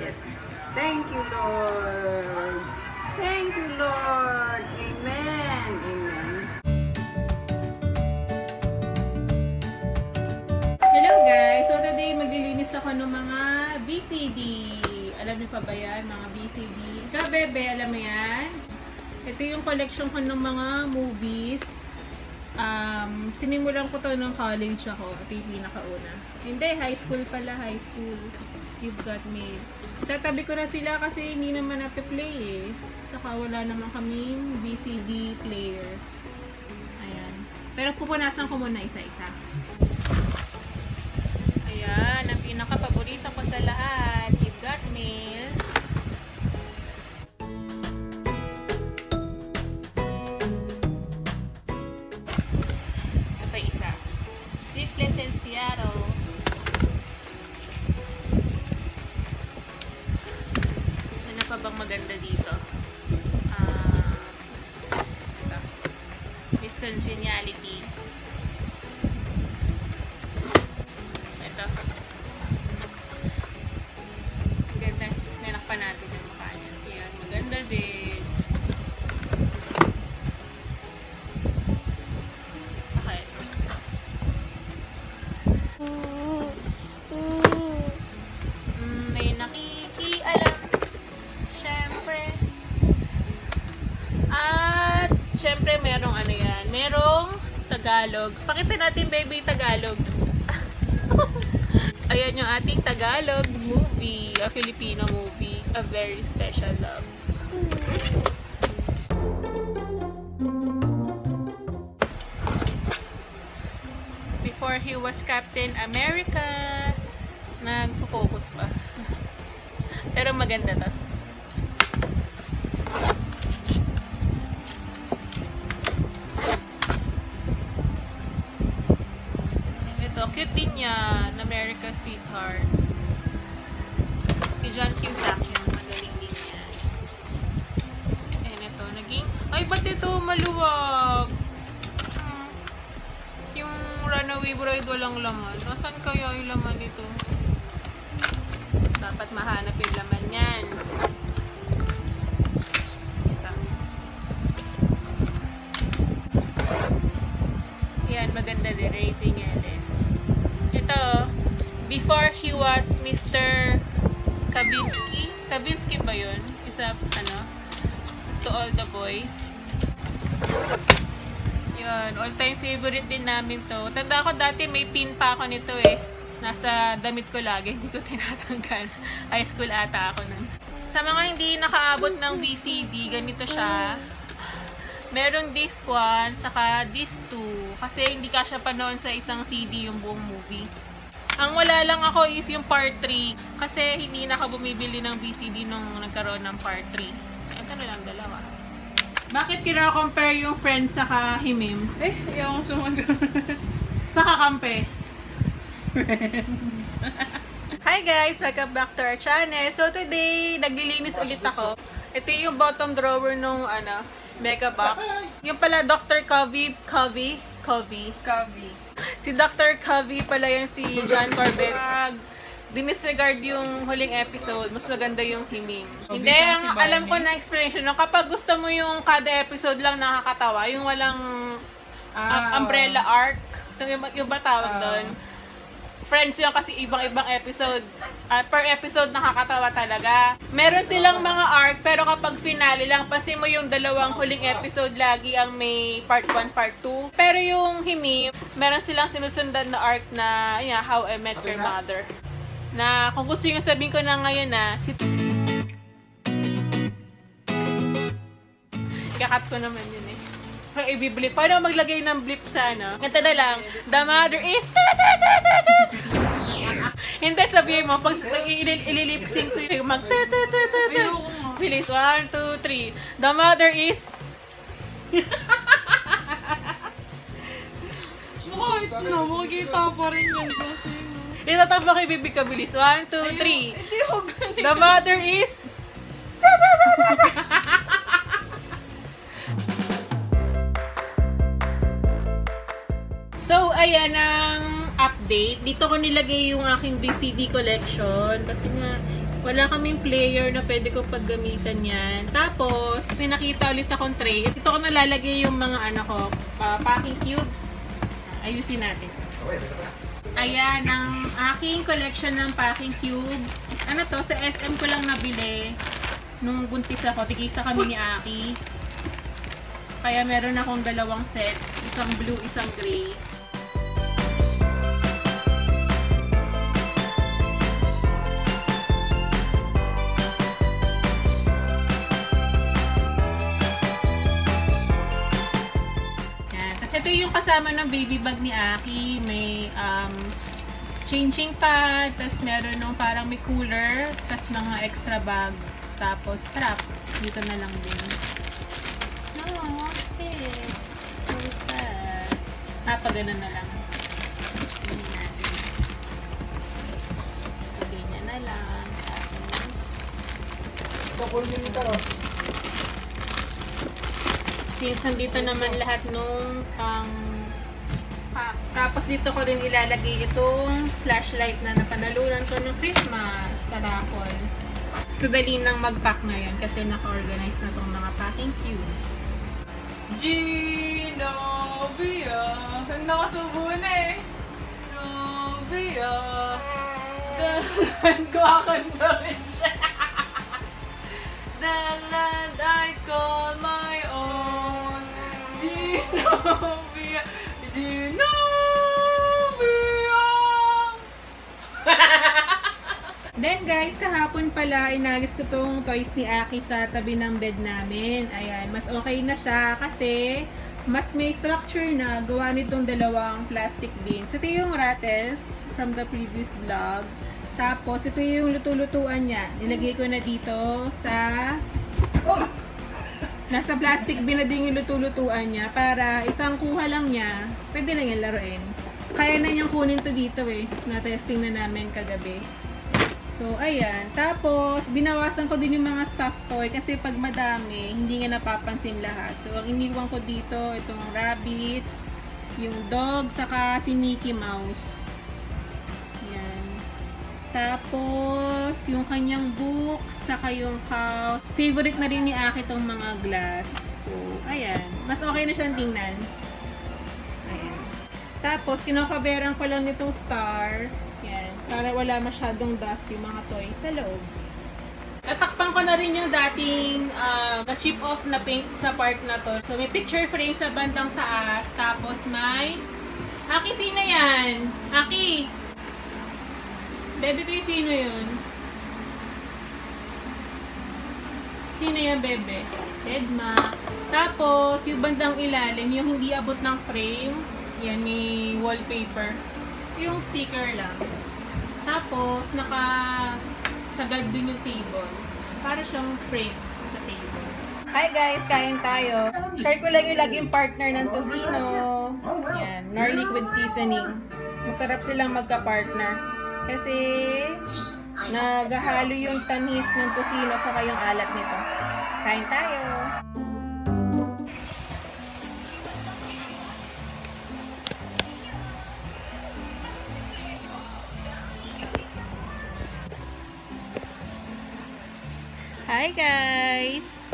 Yes. Thank you, Lord. Thank you, Lord. Amen. Amen. Hello guys! So today maglilinis ako ng mga BCD. Alam niyo pa ba yan? Mga BCD. Ikaw, bebe, alam mo yan? Ito yung collection ko ng mga movies. Um, sinimulan ko to nung college ako. Ito yung pinakauna. Hindi, high school pala, high school. You've got mail. Tatabi ko na sila kasi hindi naman nape-play eh. Saka wala naman kaming BCD player. Ayan. Pero pupunasan ko muna isa-isa. Ayan, ang pinaka-paborito ko sa lahat. You've got mail. Tagalog. Pakita natin, baby, Tagalog. Ayan yung ating Tagalog movie, a Filipino movie, A Very Special Love. Before he was Captain America, nagpo-focus pa. Pero maganda to. Ito, cute din yan. America Sweethearts. Si John Cusack yan. Magaling din yan. And ito, naging... Ay, ba't ito maluwag? Hmm. Yung Runaway Bride walang laman. Nasaan kaya yung laman nito? Dapat mahanap yung laman yan. Yan, maganda din. Racing din. Ito, before he was Mr. Kavinsky. Kavinsky ba yun? Isa, ano, to all the boys. Yun, all-time favorite din namin to. Tanda ko dati may pin pa ako nito eh. Nasa damit ko lagi, hindi ko tinatanggal. High school ata ako nun. Sa mga hindi nakaabot ng VCD, ganito siya. Merong disc 1, saka disc 2. Kasi hindi ka siya panoon sa isang CD yung buong movie. Ang wala lang ako is yung part 3. Kasi hindi na ako bumibili ng VCD nung nagkaroon ng part 3. Ito na lang dalawa. Bakit kina-compare yung Friends saka Himim? Eh, yung sumagot. Saka Kampe? Friends. Hi guys! Welcome back to our channel. So today, naglilinis ulit ako. Ito yung bottom drawer nung ano, Mega Box. Yung pala Dr. Covey, Covey, Covey. Kavi. Si Dr. Covey pala yan si John Corbett. Pag dinisregard yung huling episode, mas maganda yung himing. Covey Hindi, ang si alam ko na explanation no, kapag gusto mo yung kada episode lang nakakatawa, yung walang Ah, um, umbrella arc, yung, yung ba tawag Ah. doon? Friends yun kasi ibang-ibang episode. Ah, per episode nakakatawa talaga. Meron silang mga arc, pero kapag finale lang, pansin mo yung dalawang huling episode lagi ang may part 1, part 2. Pero yung Himi, meron silang sinusundan na arc na yeah, How I Met Your Mother. Na kung gusto yung sabihin ko na ngayon na, si Kakat ko naman yun eh. Kung i-blip. Paano maglagay ng blip sa ano? Ganito na lang. The mother is... Hindi, sabihin mo. Pag ililip sync ko yung mag... Ayoko nga. Bilis. One, two, three. The mother is... Bakit no? Makikita pa rin yan kasi. mo kay bibig ka bilis. One, two, three. Hindi ganun. The mother is... So, ayan ang update. Dito ko nilagay yung aking VCD collection. Kasi nga, Wala kaming player na pwede ko paggamitan yan. Tapos, may nakita ulit akong tray. Ito ko nalalagay yung mga ano ko, pa- packing cubes. Ayusin natin. Ayan, ang aking collection ng packing cubes. Ano to, sa SM ko lang nabili. Nung buntis ako, tigisa kami ni Aki. Kaya meron akong dalawang sets. Isang blue, isang gray. Yung kasama ng baby bag ni Aki. May um, changing pad, tapos meron nung parang may cooler, tapos mga extra bags, tapos strap. Dito na lang din. No, fit. So sad. Ah, pag ganun na lang. Niya na lang. Tapos, since nandito naman lahat nung pang pack. Tapos dito ko rin ilalagay itong flashlight na napanalunan ko ng Christmas sa raffle. So, dali nang mag-pack na yan kasi naka-organize na tong mga packing cubes. Gina Via. Nakasubo na eh. Novia. Dahan ko akanda rin siya. The land Via. Gina Via. Then guys, kahapon pala inalis ko tong toys ni Aki sa tabi ng bed namin. Ayan, mas okay na siya kasi mas may structure na gawa nitong dalawang plastic bins. Ito yung rattles from the previous vlog. Tapos, ito yung luto-lutuan niya. Nilagay ko na dito sa... Oh! Nasa plastic bin na din yung luto-lutuan niya para isang kuha lang niya, pwede lang yung laruin. Kaya na niyang kunin to dito eh. Na-testing na namin kagabi. So, ayan. Tapos, binawasan ko din yung mga stuffed toy kasi pag madami, hindi nga napapansin lahat. So, ang iniwan ko dito, itong rabbit, yung dog, saka si Mickey Mouse. Ayan. Tapos, yung kanyang books, saka yung cow. Favorite na rin ni Aki itong mga glass. So, ayan. Mas okay na siyang tingnan. Ayan. Tapos, kinokaberan ko lang nitong star. Yan. Para wala masyadong dust yung mga toys sa loob. Natakpan ko na rin yung dating uh, chip off na paint sa part na to. So, may picture frame sa bandang taas. Tapos, may... Aki, sino yan? Aki! Bebe yung sino yun? Sino yan, bebe? Edma. Tapos, yung bandang ilalim, yung hindi abot ng frame. Yan, may wallpaper. Yung sticker lang. Tapos, naka sagad dun yung table. Para siyang frame sa table. Hi guys, kain tayo. Share ko lang yung laging partner ng Tocino. Yan, Nor Liquid Seasoning. Masarap silang magka-partner. Kasi, naghahalo yung tamis ng Tocino sa yung alat nito. Kain tayo! Hi guys!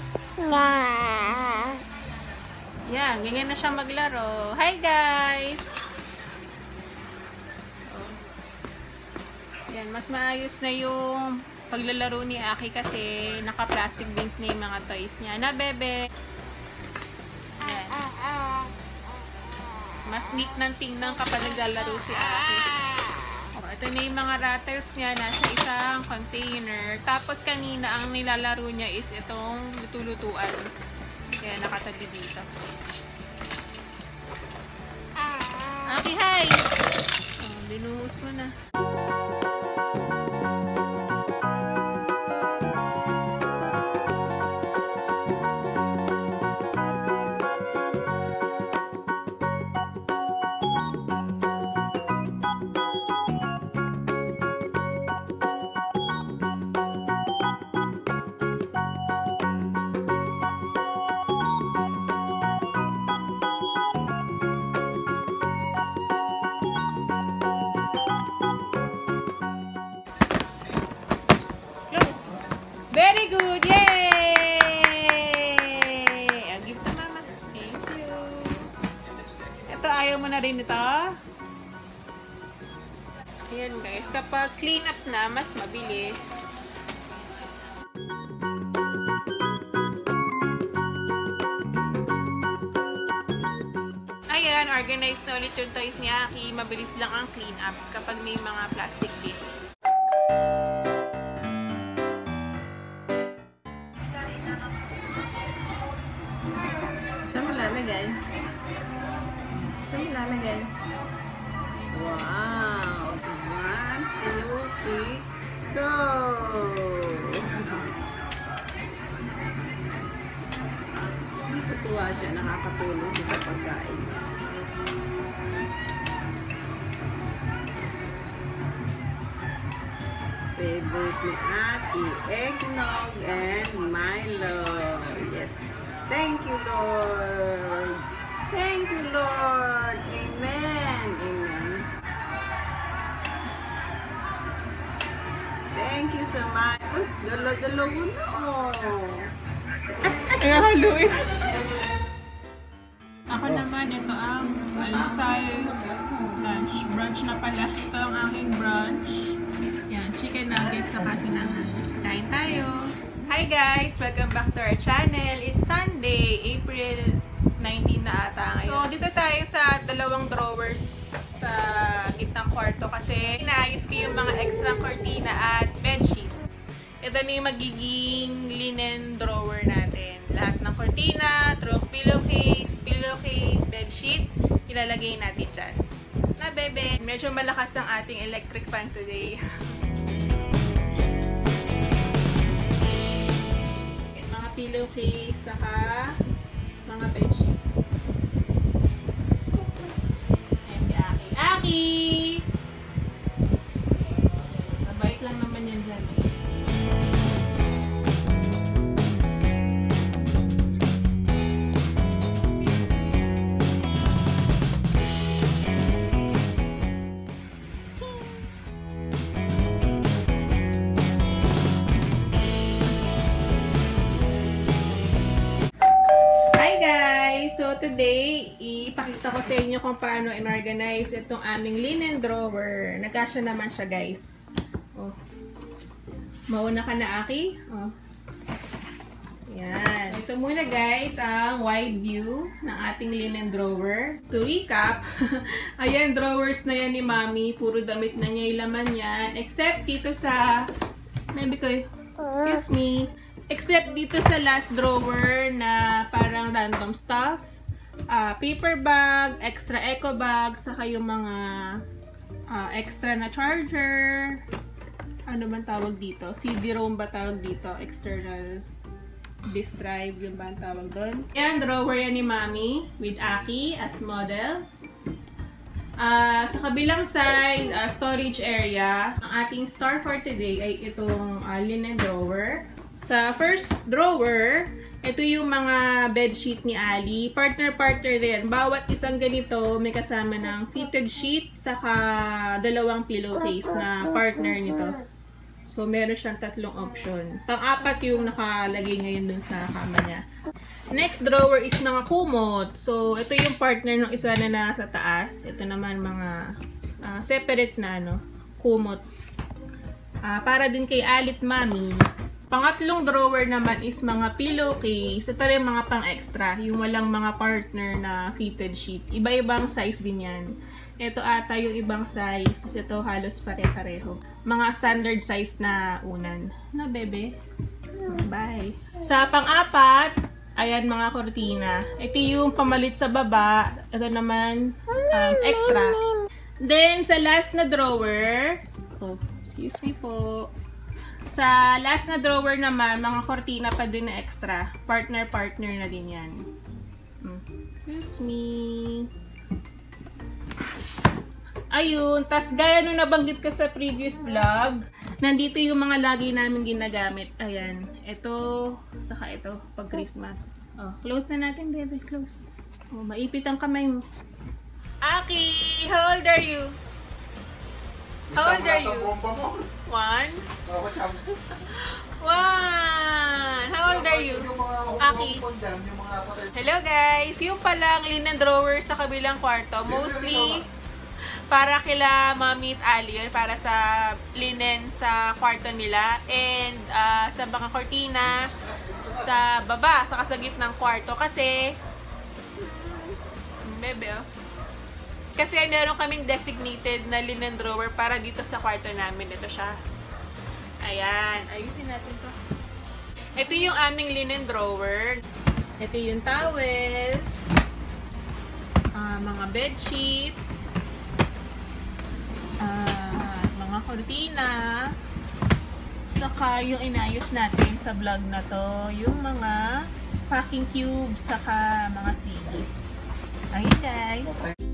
Yan, ganyan na siya maglaro. Hi guys! Yan, mas maayos na yung paglalaro ni Aki kasi naka-plastic bins na yung mga toys niya. Na, bebe? Yan. Mas neat ng tingnan kapag naglalaro si Aki. Oh, ito na yung mga rattles niya nasa isang container. Tapos kanina ang nilalaro niya is itong lutu-lutuan. Kaya nakatabi dito. Aki, hi! Oh, binuhos mo na. Ito? Ayan guys, kapag clean up na, mas mabilis. Ayan, organized na ulit yung toys ni Aki. Mabilis lang ang clean up kapag may mga plastic bins. Mo lalagay? Wow! One, two, three, go! Natutuwa siya, nakakatulong siya sa pagkain niya. Favorite ni Ate, eggnog and Milo. Yes. Thank you, Lord. Thank you, Lord. Amen. Amen. Thank you so much. Uy, dala-dala mo na, oh. Ay, halo eh. Ako naman, ito ang almusal lunch. Brunch na pala. Ito ang aking brunch. Yan, chicken nuggets sa sinangan. Kain tayo. Hi guys! Welcome back to our channel. It's Sunday, April 19 na ata ngayon. So, dito tayo sa dalawang drawers sa gitnang kwarto kasi inaayos ko yung mga extra cortina at bedsheet. Ito na yung magiging linen drawer natin. Lahat ng cortina, throw pillowcase, pillowcase, bedsheet, ilalagay natin dyan. Na bebe, medyo malakas ang ating electric fan today. mga pillowcase, saka mga bedsheet. Aki. Today, ipakita ko sa inyo kung paano in-organize itong aming linen drawer. Nagkasya naman siya guys. Oh. Mauna ka na, Aki? Oh. Yan. So ito muna guys, ang wide view ng ating linen drawer. To recap, ayan, drawers na yan ni Mami. Puro damit na niya yung laman yan. Except dito sa... Maybe ko, excuse me. Except dito sa last drawer na parang random stuff. Ah, paper bag, extra eco bag, saka yung mga ah, extra na charger. Ano bang tawag dito? CD-ROM ba tawag dito? External disk drive, yun ba ang tawag doon? Yan, drawer yan ni Mami with Aki as model. Ah, sa kabilang side, ah, storage area, ang ating star for today ay itong ah, linen drawer. Sa first drawer, ito yung mga bedsheet ni Ali. Partner-partner din. Bawat isang ganito may kasama ng fitted sheet saka dalawang pillowcase na partner nito. So, meron siyang tatlong option. Pang-apat yung nakalagay ngayon dun sa kama niya. Next drawer is mga kumot. So, ito yung partner ng isa na nasa taas. Ito naman mga ah, separate na ano, kumot. Ah, para din kay Alit Mami. Pangatlong drawer naman is mga pillowcase. Ito rin mga pang-extra. Yung walang mga partner na fitted sheet. Iba-ibang size din yan. Ito ata yung ibang size. Ito halos pare-pareho. Mga standard size na unan. Na, bebe? Bye. Sa pang-apat, ayan mga kortina. Ito yung pamalit sa baba. Ito naman, um, extra. Then, sa last na drawer, oh, excuse me po. Sa last na drawer naman, mga kortina pa din na extra. Partner-partner na din yan. Hmm, Excuse me. Ayun, tas gaya nung nabanggit ko sa previous vlog, nandito yung mga lagi namin ginagamit. Ayan, ito, saka ito, pag Christmas. Oh, close na natin, baby, close. Oh, maipit ang kamay mo. Aki, how old are you? How old are you? One? Wow! are you? Aki. Hello guys! Yung palang linen drawer sa kabilang kwarto, mostly para kila Mami at Ali, yun, para sa linen sa kwarto nila. And ah, sa mga kortina, sa baba, sa kasagit ng kwarto. Kasi, bebe oh. Kasi meron kaming designated na linen drawer para dito sa kwarto namin. Ito siya. Ayan. Ayusin natin to. Ito yung aming linen drawer. Ito yung towels. ah, mga bedsheet. ah, mga kortina. Saka yung inayos natin sa vlog na to, yung mga packing cubes, saka mga CDs. Ayun guys. Hi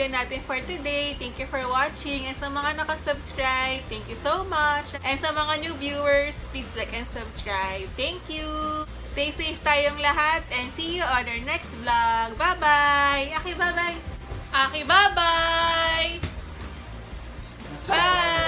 video natin for today. Thank you for watching. And sa mga nakasubscribe, thank you so much. And sa mga new viewers, please like and subscribe. Thank you! Stay safe tayong lahat and see you on our next vlog. Bye-bye! Aki bye-bye! Aki bye-bye! Bye! -bye. Aki, bye, -bye. bye.